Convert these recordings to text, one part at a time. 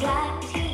got you.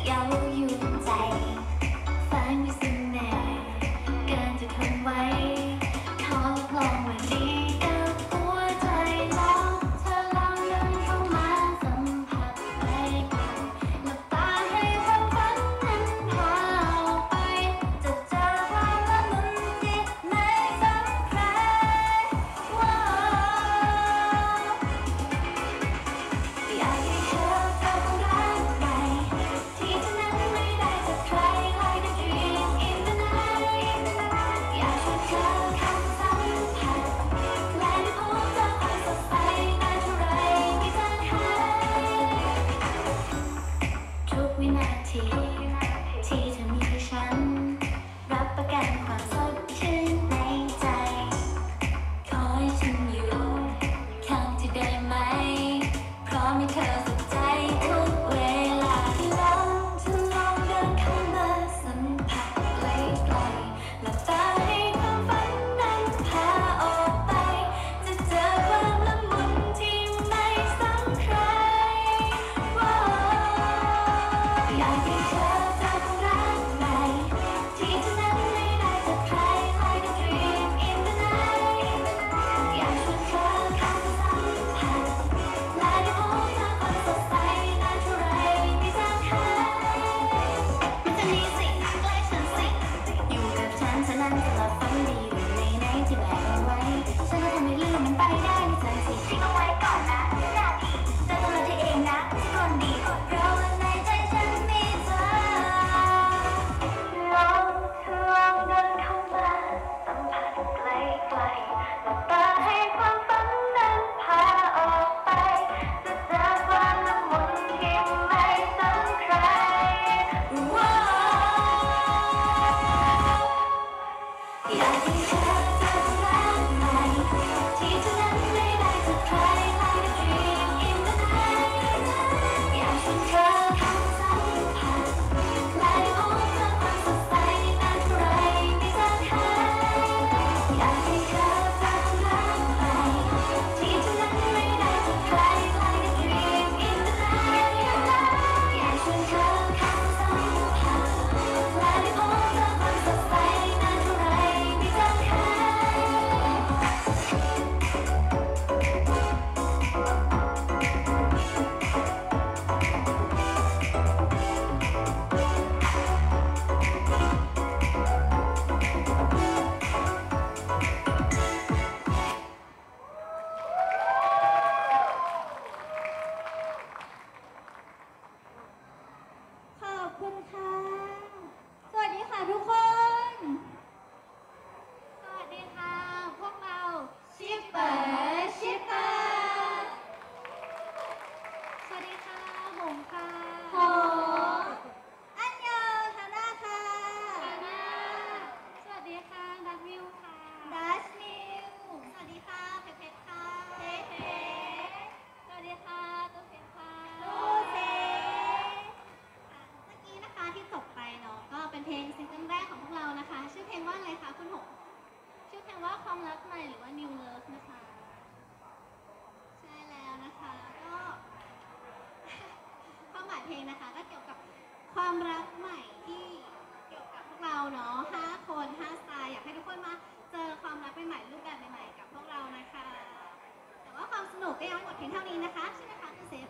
พียงเท่านี้นะคะ ใช่ไหมคะคุณเซฟ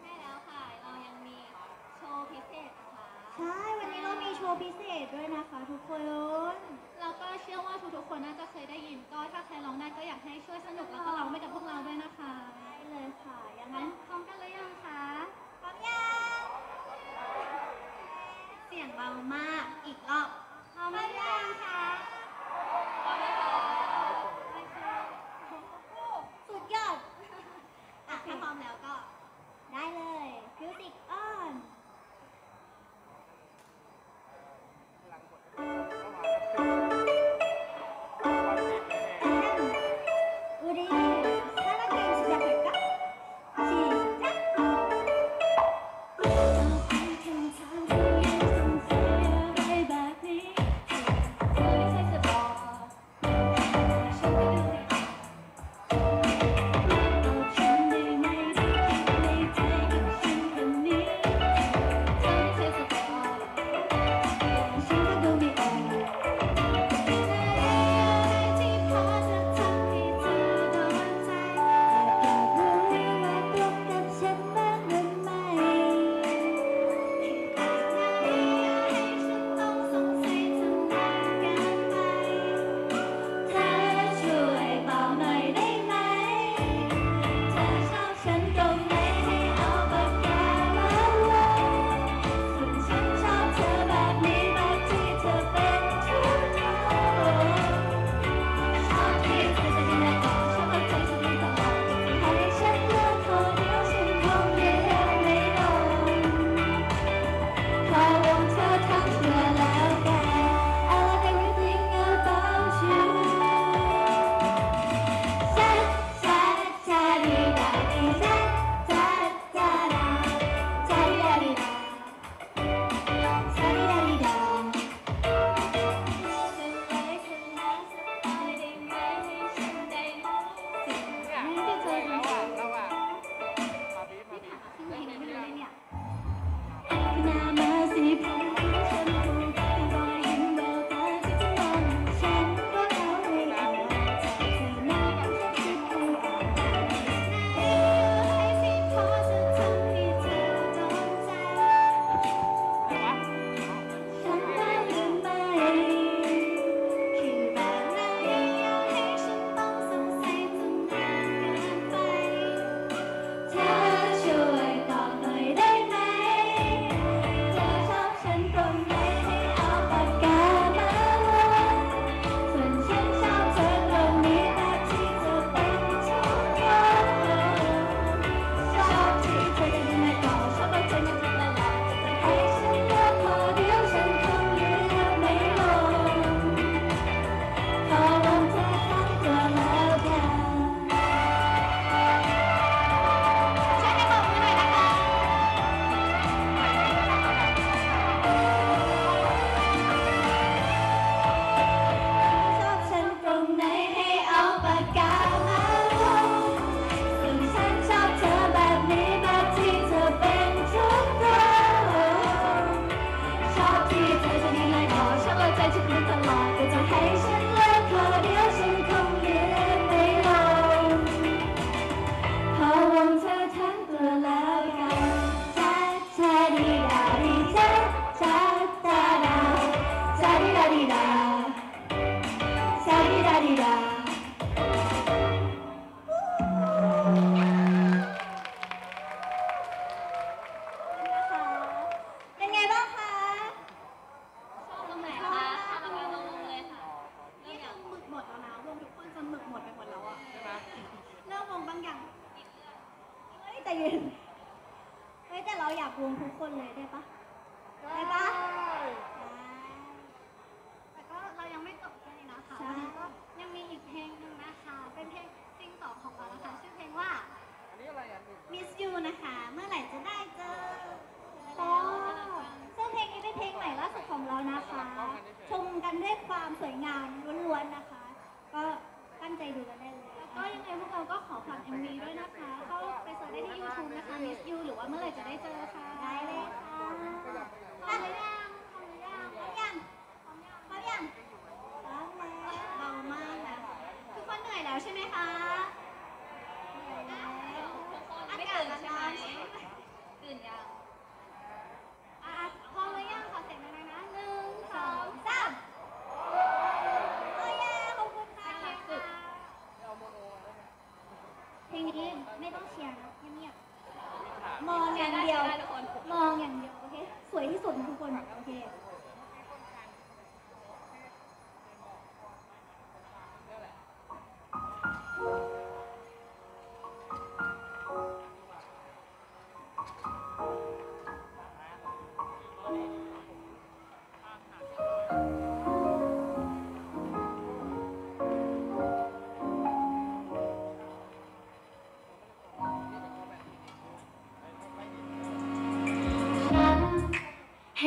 ใช่แล้วค่ะ เรายังมีโชว์พิเศษนะคะใช่ วันนี้เรามีโชว์พิเศษด้วยนะคะทุกคน แล้วก็เชื่อว่าทุกๆคนน่าจะเคยได้ยิน ก็ถ้าใครร้องได้ก็อยากให้ช่วยสนุก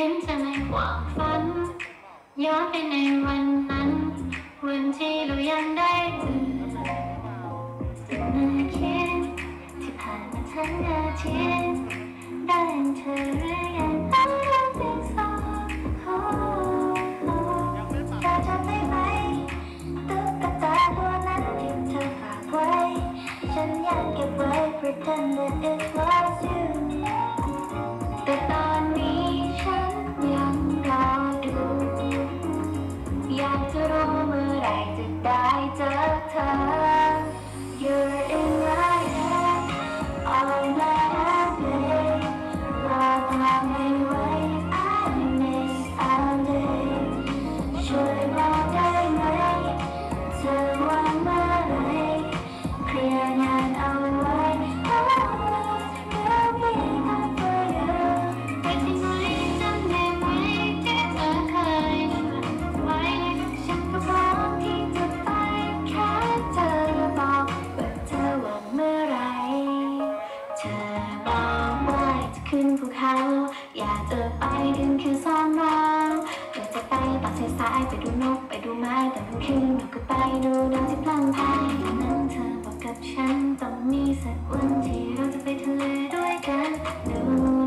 ห็นเธในความฝัน ย้อนไปในวันนั้น วันที่เรายังได้เจอเมื่อคิดที่ผ่านมาทั้งอาทิตย์ได้เธอหรืองตั้งแต่เพียงสองแต่จำได้ไหมตุ๊กตาตัวนั้นที่เธอฝากไว้ ฉันยังเก็บไว้ pretend that it was you คืนกลับก็ไปดูดาวที่พลังพายวันนั้นเธอบอกกับฉันต้องมีสักวันที่เราจะไปทะเลด้วยกันดู